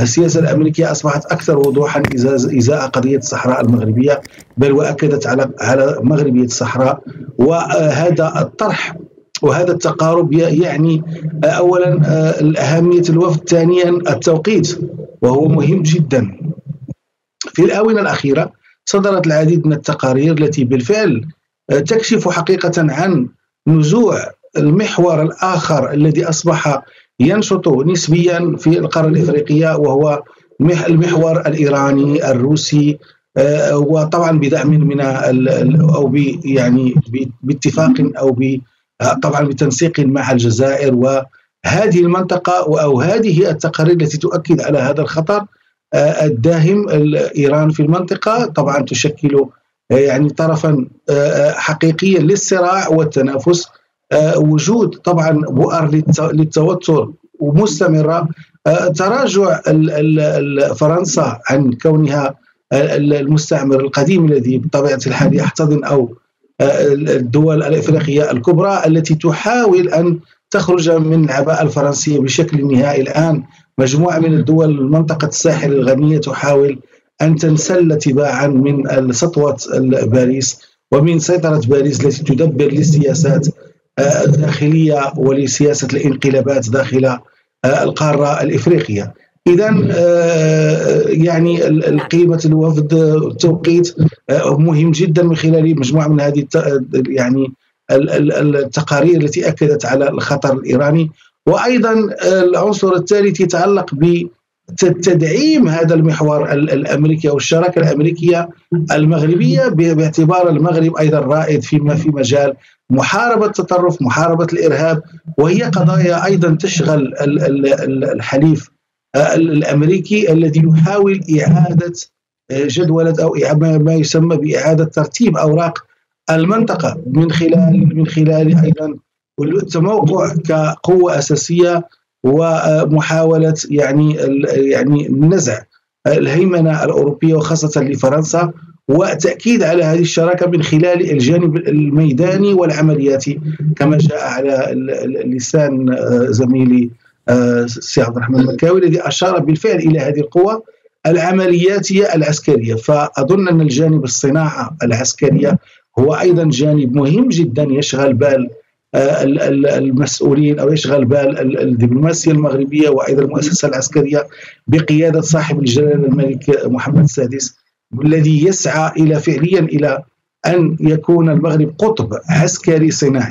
السياسة الأمريكية أصبحت أكثر وضوحا إزاء قضية الصحراء المغربية بل وأكدت على على مغربية الصحراء. وهذا الطرح وهذا التقارب يعني اولا اهميه الوفد ثانيا التوقيت وهو مهم جدا. في الآونة الأخيرة صدرت العديد من التقارير التي بالفعل تكشف حقيقة عن نزوع المحور الآخر الذي أصبح ينشط نسبيا في القارة الإفريقية وهو المحور الإيراني الروسي آه، وطبعا بدعم من أو يعني باتفاق أو آه، طبعا بتنسيق مع الجزائر. وهذه المنطقة أو هذه التقارير التي تؤكد على هذا الخطر آه، الداهم ايران في المنطقة طبعا تشكل يعني طرفا حقيقيا للصراع والتنافس وجود طبعا بؤر للتوتر ومستمرة. تراجع فرنسا عن كونها المستعمر القديم الذي بطبيعة الحال يحتضن أو الدول الإفريقية الكبرى التي تحاول أن تخرج من العباءه الفرنسية بشكل نهائي الآن. مجموعة من الدول منطقة الساحل الغنية تحاول أن تنسل تباعا من سطوه باريس ومن سيطرة باريس التي تدبر للسياسات الداخلية ولسياسة الانقلابات داخل آه، القارة الإفريقية. اذا آه، يعني نعم. قيمة الوفد التوقيت آه، مهم جدا من خلال مجموعة من هذه يعني التقارير التي أكدت على الخطر الإيراني وأيضا العنصر الثالث يتعلق ب تدعيم هذا المحور الأمريكي أو الشراكة الأمريكية المغربية باعتبار المغرب أيضا رائد فيما في مجال محاربة التطرف، محاربة الإرهاب وهي قضايا أيضا تشغل الحليف الأمريكي الذي يحاول إعادة جدولة أو ما يسمى بإعادة ترتيب أوراق المنطقة من خلال من خلال أيضا التموقع كقوة أساسية ومحاولة يعني يعني نزع الهيمنة الأوروبية وخاصة لفرنسا. وتأكيد على هذه الشراكة من خلال الجانب الميداني والعملياتي كما جاء على لسان زميلي السي عبد الرحمن المكاوي الذي أشار بالفعل إلى هذه القوى العملياتية العسكرية. فأظن أن الجانب الصناعة العسكرية هو أيضا جانب مهم جدا يشغل بال المسؤولين أو يشغل بال الدبلوماسية المغربية وأيضا المؤسسة العسكرية بقيادة صاحب الجلالة الملك محمد السادس الذي يسعى إلى فعليا إلى أن يكون المغرب قطب عسكري صناعي.